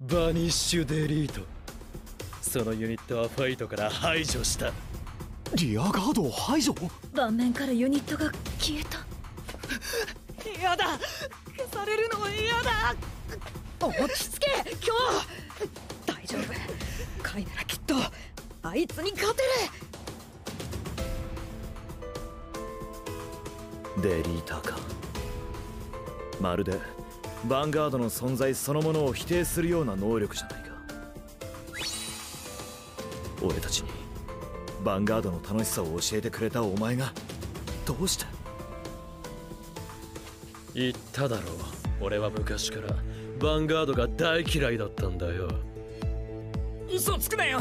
バニッシュデリート。そのユニットはファイトから排除した。リアガードを排除？盤面からユニットが消えた。やだ。消されるの嫌だ。落ち着け今日。大丈夫。カイならきっとあいつに勝てる。デリーターか。まるでヴァンガードの存在そのものを否定するような能力じゃないか。俺たちにヴァンガードの楽しさを教えてくれたお前がどうして言っただろう。俺は昔からヴァンガードが大嫌いだったんだよ。嘘つくなよ。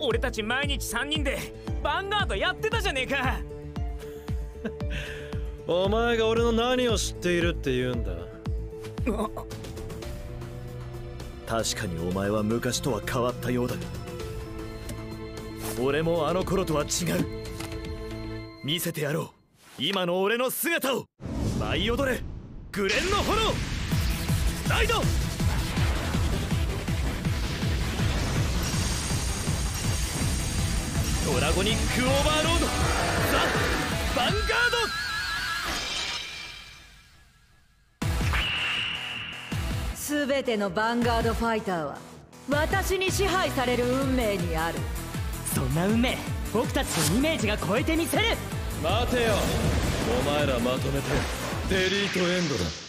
俺たち毎日3人でヴァンガードやってたじゃねえか。お前が俺の何を知っているって言うんだ？確かにお前は昔とは変わったようだが俺もあの頃とは違う。見せてやろう。今の俺の姿を。舞い踊れ。グレンの炎。ライド。ドラゴニックオーバーロード。ザ・ヴァンガーるすべてのヴァンガードファイターは私に支配される運命にある。そんな運命僕たちのイメージが超えてみせる。待てよ。お前らまとめて。デリートエンドだ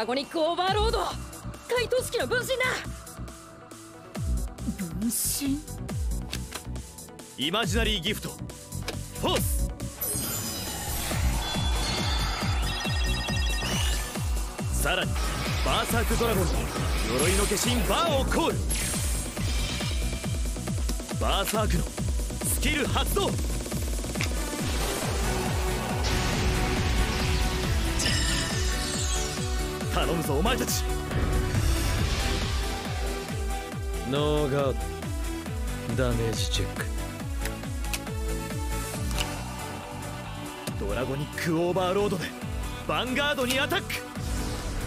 ラゴニックオーバーロード。怪盗式の分身だ。分身？イマジナリーギフト。フォース。さらにバーサークドラゴンの鎧の化身バーをコール。バーサークのスキル発動頼むぞお前たち。ノーガード。ダメージチェック。ドラゴニックオーバーロードでヴァンガードにアタック。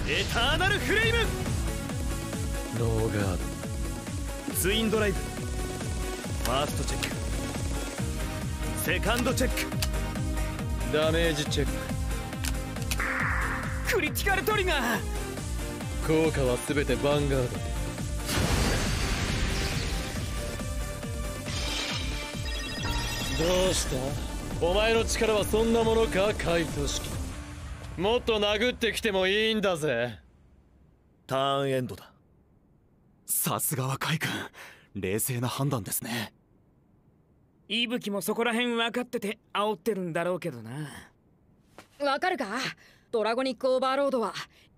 エターナルフレイム。ノーガード。ツインドライブ。ファーストチェック。セカンドチェック。ダメージチェッククリティカルトリガー効果は全てヴァンガード。どうした？お前の力はそんなものか？怪盗式。もっと殴ってきてもいいんだぜ。ターンエンドだ。さすがはカイ君。冷静な判断ですね。息吹もそこら辺分かってて煽ってるんだろうけどな。わかるか？ドラゴニックオーバーロードは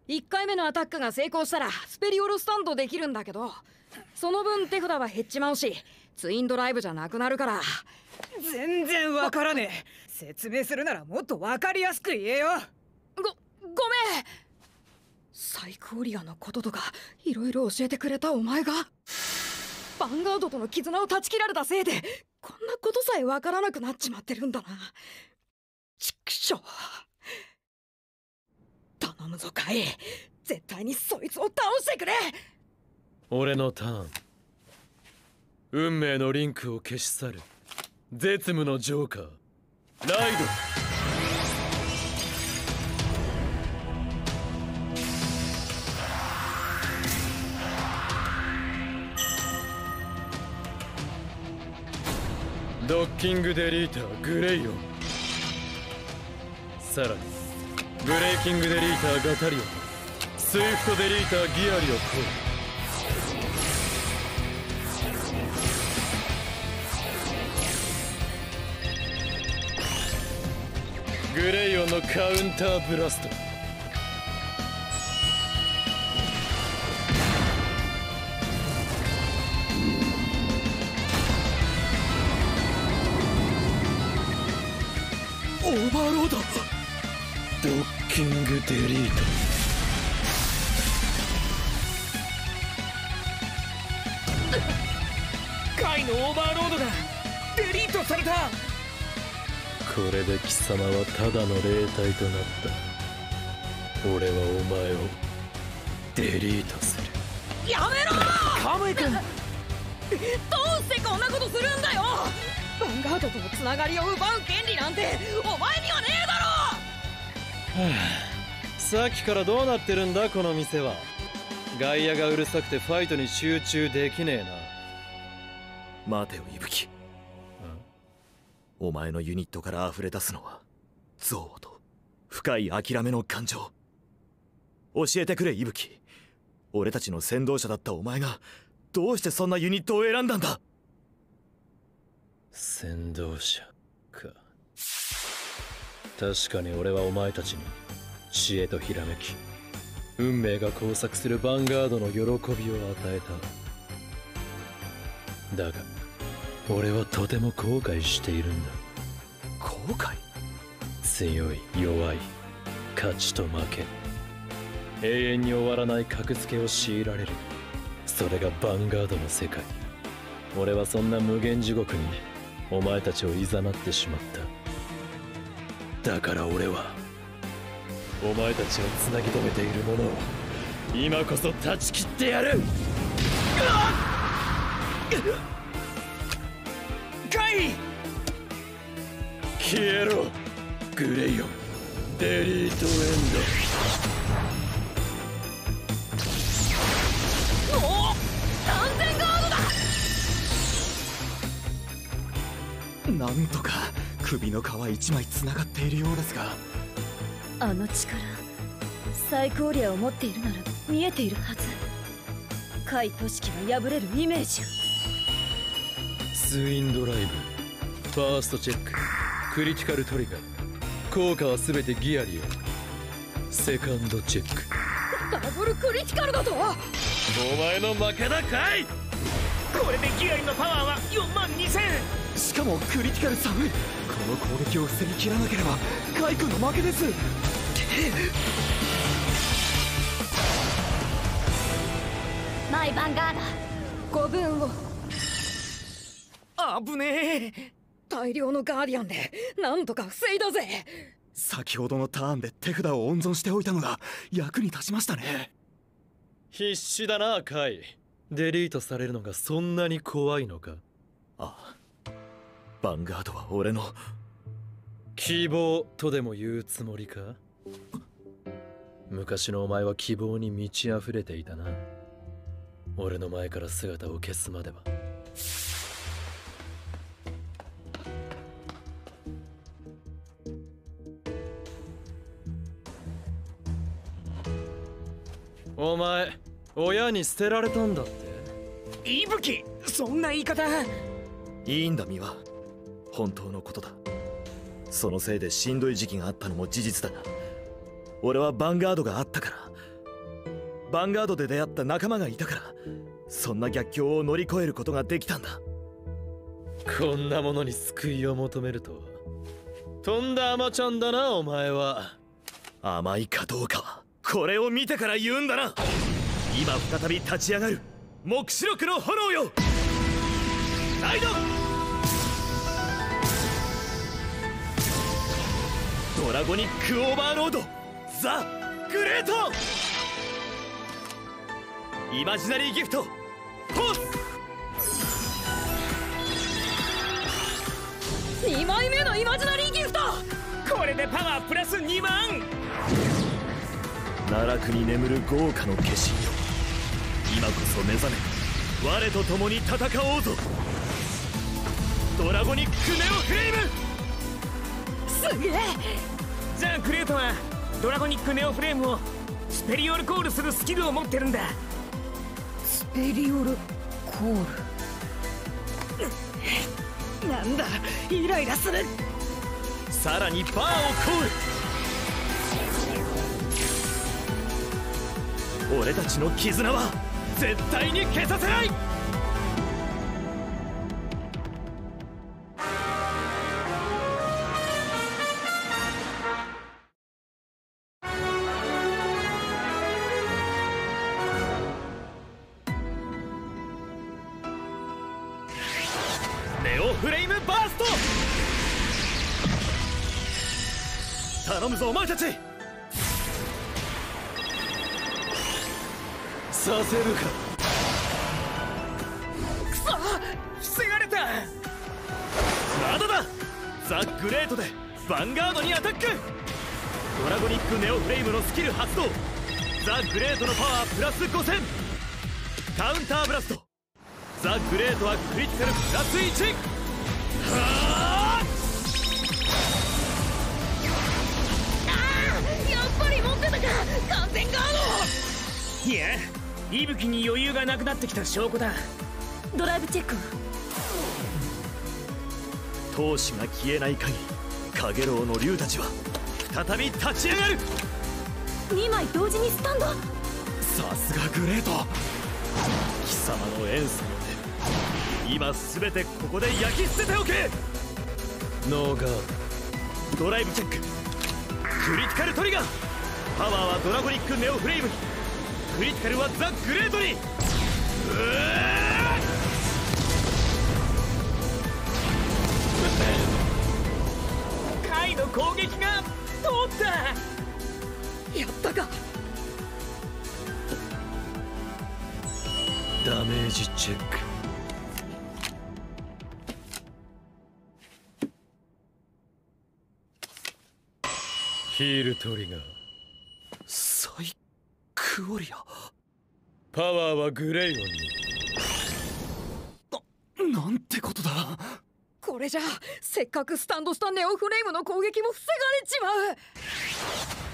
1回目のアタックが成功したらスペリオルスタンドできるんだけどその分手札は減っちまうしツインドライブじゃなくなるから。全然わからねえ。説明するならもっと分かりやすく言えよ。ごごめん。サイクオリアのこととかいろいろ教えてくれたお前がヴァンガードとの絆を断ち切られたせいでこんなことさえ分からなくなっちまってるんだな。畜生頼むぞカイ。絶対にそいつを倒してくれ。俺のターン。運命のリンクを消し去る。絶務のジョーカー。ライド。ドッキングデリーターグレイオン。さらに。ブレイキングデリーターガタリオン。スイフトデリーターギアリオコールグレイオンのカウンターブラスト。キングデリート。カイのオーバーロードがデリートされた。これで貴様はただの霊体となった。俺はお前をデリートする。やめろ！カムイ君！どうしてこんなことするんだよ！ヴァンガードとのつながりを奪う権利なんてお前にはねえだろさっきからどうなってるんだこの店は。外野がうるさくてファイトに集中できねえな。待てよ伊吹。お前のユニットから溢れ出すのは憎悪と深い諦めの感情。教えてくれ伊吹。俺たちの先導者だったお前がどうしてそんなユニットを選んだんだ？先導者か。確かに俺はお前たちに知恵とひらめき運命が交錯するヴァンガードの喜びを与えただが俺はとても後悔しているんだ。後悔？強い弱い勝ちと負け。永遠に終わらない格付けを強いられる。それがヴァンガードの世界。俺はそんな無限地獄にお前たちを誘ってしまった。だから俺はお前たちをつなぎ止めているものを今こそ断ち切ってやる。カイ消えろ。グレイオンデリートエンド。なんとか首の皮一枚つながっているようですがあの力サイクオリアを持っているなら見えているはず。甲斐俊樹が破れるイメージ。がツインドライブファーストチェッククリティカルトリガー効果は全てギアリアセカンドチェック。ダブルクリティカルだとお前の負けだかい！これでギアリのパワーは4万2000しかもクリティカル3この攻撃を防ぎきらなければカイ君の負けです。マイヴァンガード。5分を。危ねえ。大量のガーディアンでなんとか防いだぜ。先ほどのターンで手札を温存しておいたのが役に立ちましたね。必死だなカイ。デリートされるのがそんなに怖いのか。ああヴァンガードは俺の希望とでも言うつもりか？昔のお前は希望に満ち溢れていたな。俺の前から姿を消すまでは。お前親に捨てられたんだって？伊吹そんな言い方。いいんだミワ本当のことだ。そのせいでしんどい時期があったのも事実だ。が俺はヴァンガードがあったから。ヴァンガードで出会った仲間がいたから。そんな逆境を乗り越えることができたんだ。こんなものに救いを求めるとはとんだ甘ちゃんだなお前は。甘いかどうかはこれを見てから言うんだな。今再び立ち上がる黙示録の炎よ。ライドドラゴニックオーバーロード。ザ・グレート。イマジナリーギフト。フォース。ス2枚目のイマジナリーギフト。これでパワープラス2万。奈落に眠る豪華の化身よ。今こそ目覚め我と共に戦おうぞ。ドラゴニックネオフレイム。すげえ。じゃあクレートはドラゴニックネオフレームをスペリオルコールするスキルを持ってるんだ。スペリオルコール？なんだイライラする。さらにバーをコール。俺たちの絆は絶対に消させないトのパワープラス5000カウンターブラスト。ザ・グレートはクリティカルプラス1はやっぱり持ってたか！完全ガーいや息吹に余裕がなくなってきた証拠だ。ドライブチェックは闘志が消えない限りカゲロウの竜たちは再び立ち上がる。2枚同時にスタンドさすがグレート。貴様のエンスによって今すべてここで焼き捨てておけ。ノーガードドライブチェック。クリティカルトリガー。パワーはドラゴニックネオフレイム。にクリティカルはザ・グレートに。うカイの攻撃が通った。やったか。ダメージチェック。ヒールトリガーサイクオリア。パワーはグレイオンに。なんてことだ。これじゃせっかくスタンドしたネオフレームの攻撃も防がれちまう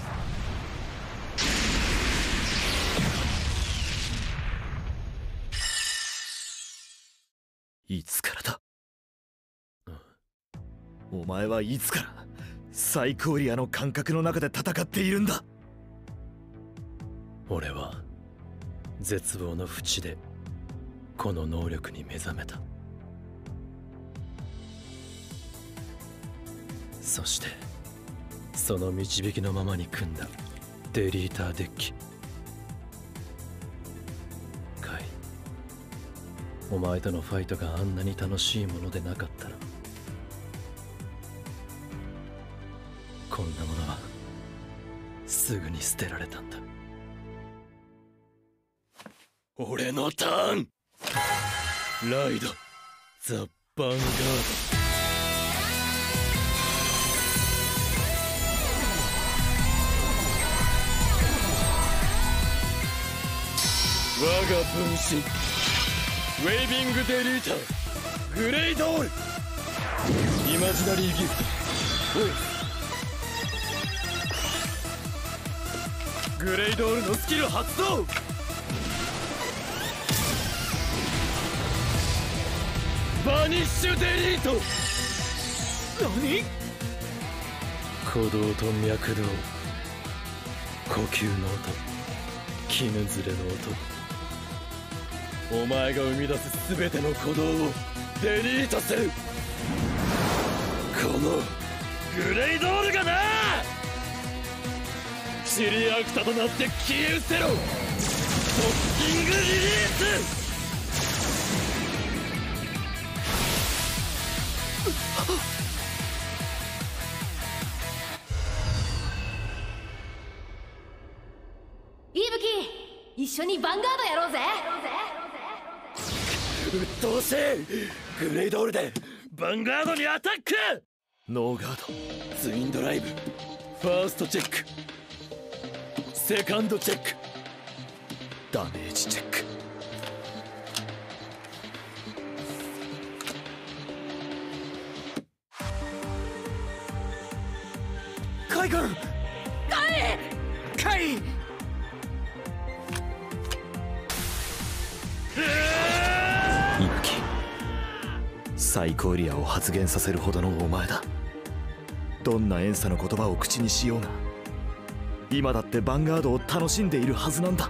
いつからだ？お前はいつからサイクオリアの感覚の中で戦っているんだ？俺は絶望の淵でこの能力に目覚めた。そしてその導きのままに組んだデリーターデッキ。お前とのファイトがあんなに楽しいものでなかったらこんなものはすぐに捨てられたんだ。俺のターン!ライド!ザ・ヴァンガード!我が分身!ウェイビングデリーターグレイドール。イマジナリーギフト。おいグレイドールのスキル発動。バニッシュデリート。何？鼓動と脈動。呼吸の音。絹ずれの音。お前が生み出す全ての鼓動をデリートする。このグレイドールがな！シリアクタとなって消え失せろ！トッキングリリース！伊吹一緒にヴァンガードやろうぜ。鬱陶しいグレイドオールでヴァンガードにアタック！ノーガードツインドライブファーストチェック。セカンドチェック。ダメージチェック。カイサイコエリアを発言させるほどのお前だ。どんな遠査の言葉を口にしようが今だってヴァンガードを楽しんでいるはずなんだ。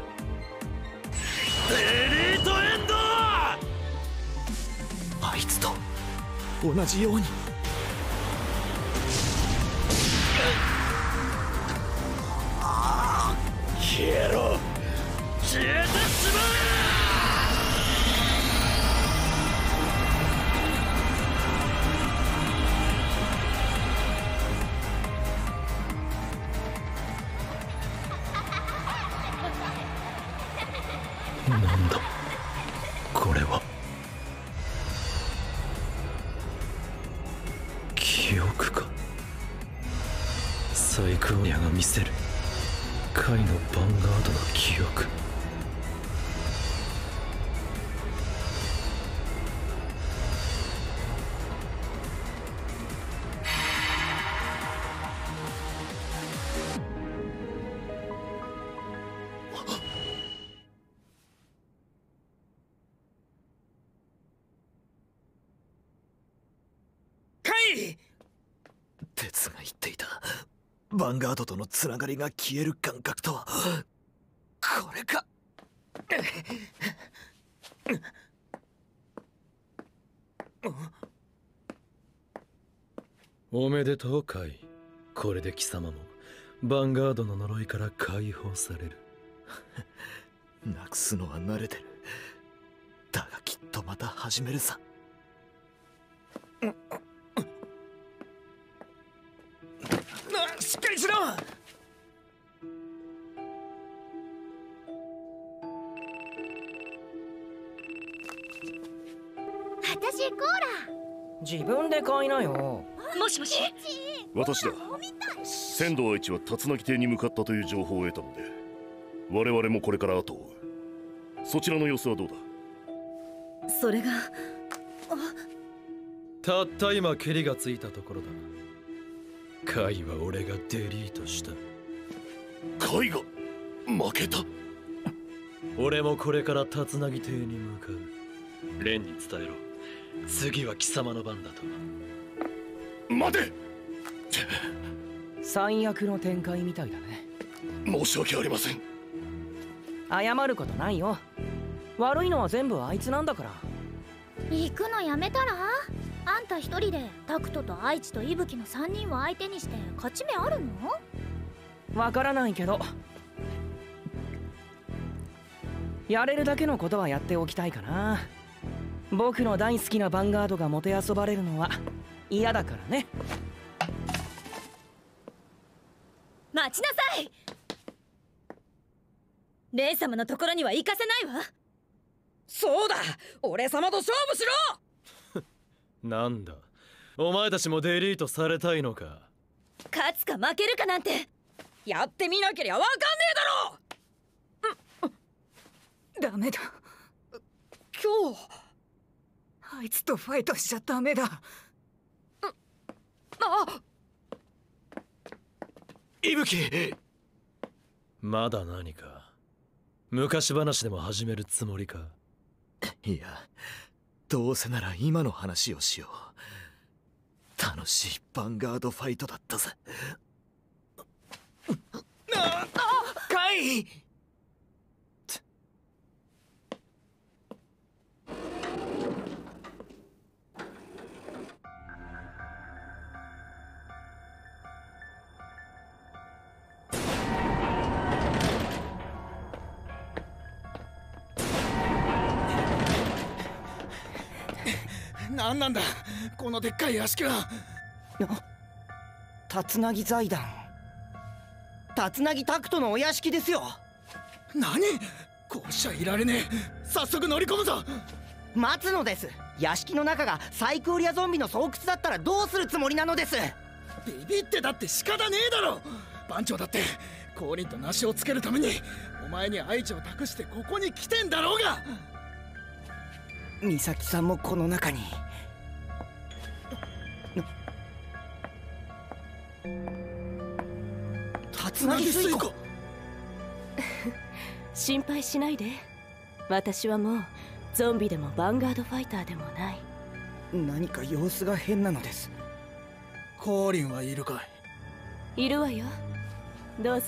エリートエンドあいつと同じように。鉄が言っていた。ヴァンガードとのつながりが消える感覚とは。これか。おめでとうカイこれで貴様も。ヴァンガードの呪いから解放される。なくすのは慣れてる。だがきっとまた始めるさ。なしっかりしろ！私コーラ。自分で買いなよ。もしもし？私だ。仙道愛知は竜巻邸に向かったという情報を得たので我々もこれから後を追う。そちらの様子はどうだ？それがたった今ケリがついたところだカイは俺がデリートした。カイが負けた。俺もこれから竜なぎ邸に向かう。レンに伝えろ。次は貴様の番だと。待て。最悪の展開みたいだね。申し訳ありません。謝ることないよ。悪いのは全部あいつなんだから。行くのやめたら？た一人でタクトと愛知と息吹の3人を相手にして勝ち目あるの？わからないけどやれるだけのことはやっておきたいかな。僕の大好きなヴァンガードがもてあそばれるのは嫌だからね。待ちなさい！レン様のところには行かせないわ。そうだ！俺様と勝負しろなんだ？お前たちもデリートされたいのか？勝つか負けるかなんて。やってみなけりゃわかんねえだろ！ダメだ。今日あいつとファイトしちゃダメだ。あ。伊吹！まだ何か？昔話でも始めるつもりか？いやどうせなら今の話をしよう。楽しいヴァンガードファイトだったぜ。カイ何なんだ。このでっかい屋敷は。竜凪財団。竜凪タクトのお屋敷ですよ。何？こうしちゃいられねえ。早速乗り込むぞ。待つのです。屋敷の中がサイクオリアゾンビの巣窟だったらどうするつもりなのです。ビビってだって仕方ねえだろ。番長だって降臨と梨をつけるためにお前に愛知を託してここに来てんだろうが。美咲さんもこの中に竜凪水庫。心配しないで。私はもうゾンビでもヴァンガードファイターでもない。何か様子が変なのです。降臨はいるかい。いるわよ。どうぞ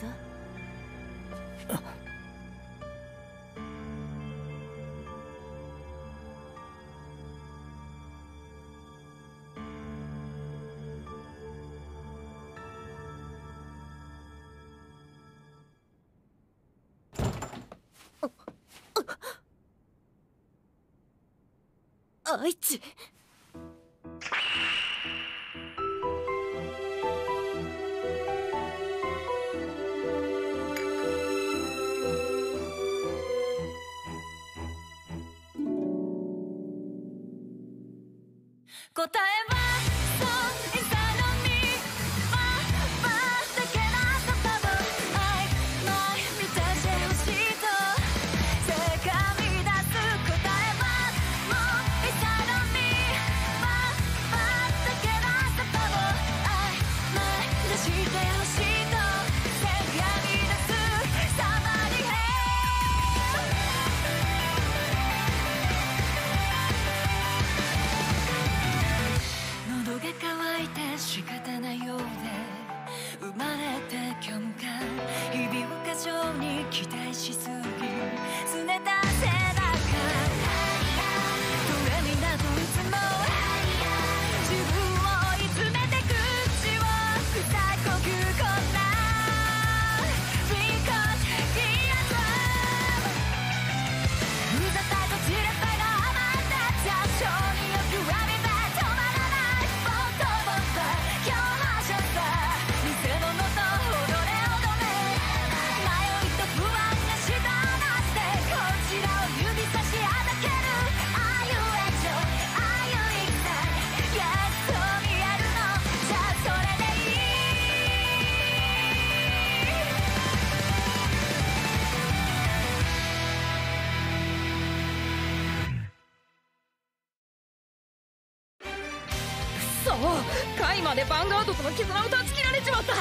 絆を断ち切られちまった。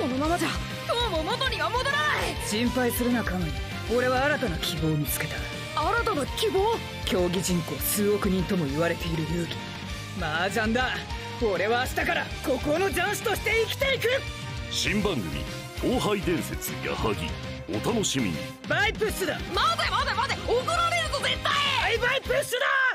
このままじゃどうも元には戻らない。心配するなカム。イ俺は新たな希望を見つけた。新たな希望？競技人口数億人とも言われている遊戯麻雀だ。俺は明日からここの雀士として生きていく。新番組「東海伝説矢作」お楽しみに。バイプッシュだ。待て待て待て怒られるぞ絶対。バイバイプッシュだ